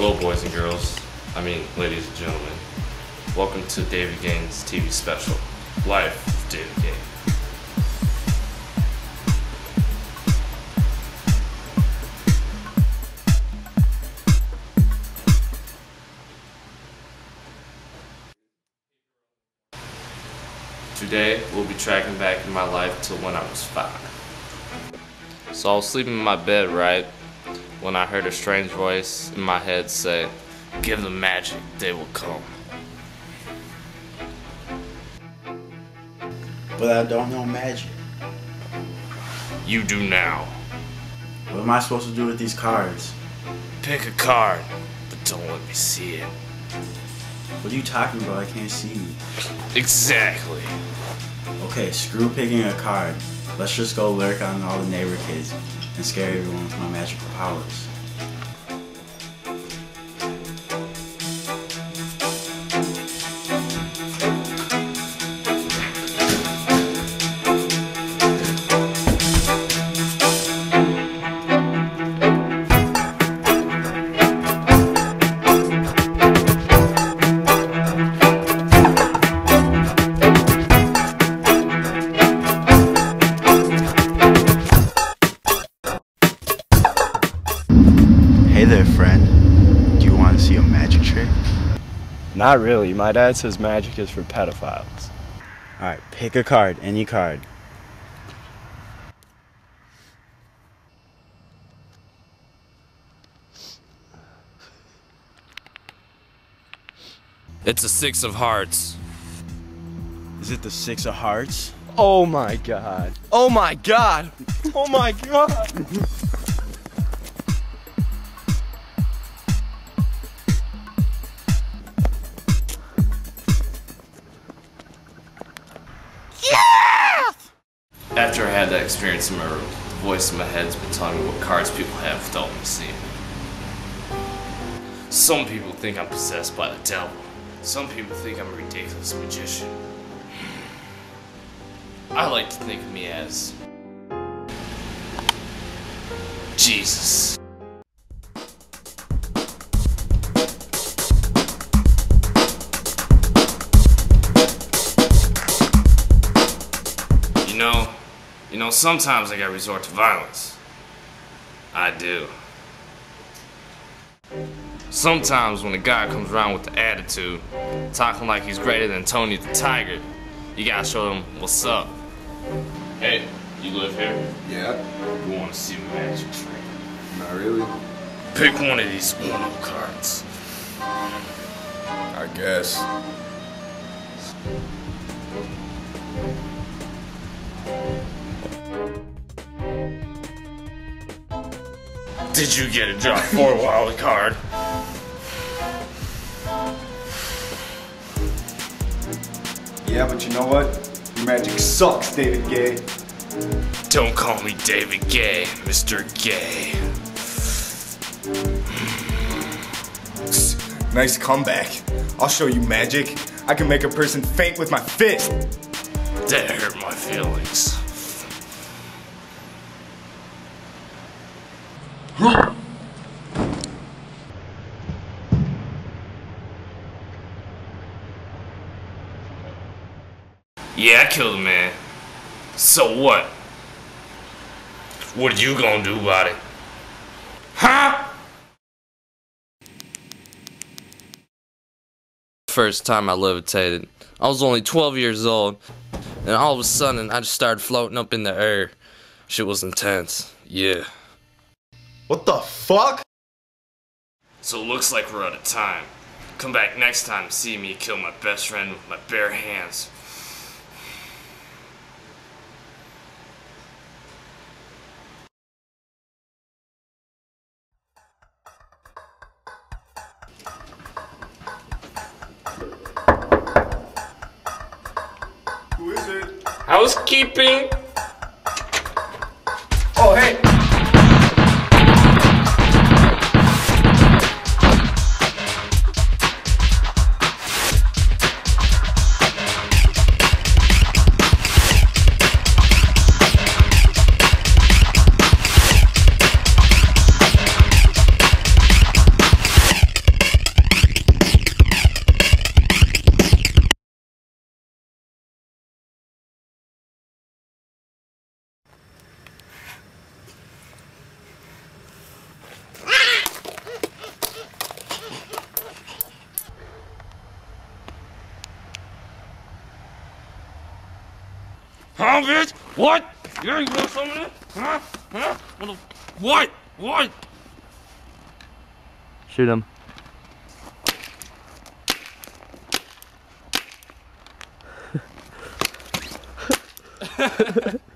Hello, boys and girls. I mean, ladies and gentlemen. Welcome to David Gayne's TV special, Life David Gaines. Today, we'll be tracking back in my life to when I was five. So I was sleeping in my bed, right? When I heard a strange voice in my head say, Give them magic, they will come. But I don't know magic. You do now. What am I supposed to do with these cards? Pick a card, but don't let me see it. What are you talking about? I can't see you. Exactly. Okay, screw picking a card. Let's just go lurk on all the neighbor kids and scare everyone with my magical powers. Not really. My dad says magic is for pedophiles. Alright, pick a card, any card. It's a six of hearts. Is it the Six of Hearts? Oh my god. Oh my god. Oh my god. After I had that experience in my room, the voice in my head's been telling me what cards people have without me seeing. Some people think I'm possessed by the devil. Some people think I'm a ridiculous magician. I like to think of me as Jesus. You know, sometimes I gotta resort to violence. I do. Sometimes when a guy comes around with the attitude, talking like he's greater than Tony the Tiger, you gotta show him what's up. Hey, you live here? Yeah, You wanna see a magic trick? not really. Pick one of these Uno cards. I guess. Did you get a drop four wild card? Yeah, but you know what? Your magic sucks, David Gay. Don't call me David Gay, Mr. Gay. Nice comeback. I'll show you magic. I can make a person faint with my fist. That hurt my feelings. Yeah, I killed a man. So what? What are you gonna do about it? Huh? First time I levitated, I was only 12 years old, and all of a sudden I just started floating up in the air. Shit was intense. Yeah. What the fuck? So it looks like we're out of time. Come back next time to see me kill my best friend with my bare hands. Who is it? Housekeeping! Huh, bitch? What? You already want some of this? Huh? Huh? What? the- What? What? Shoot him.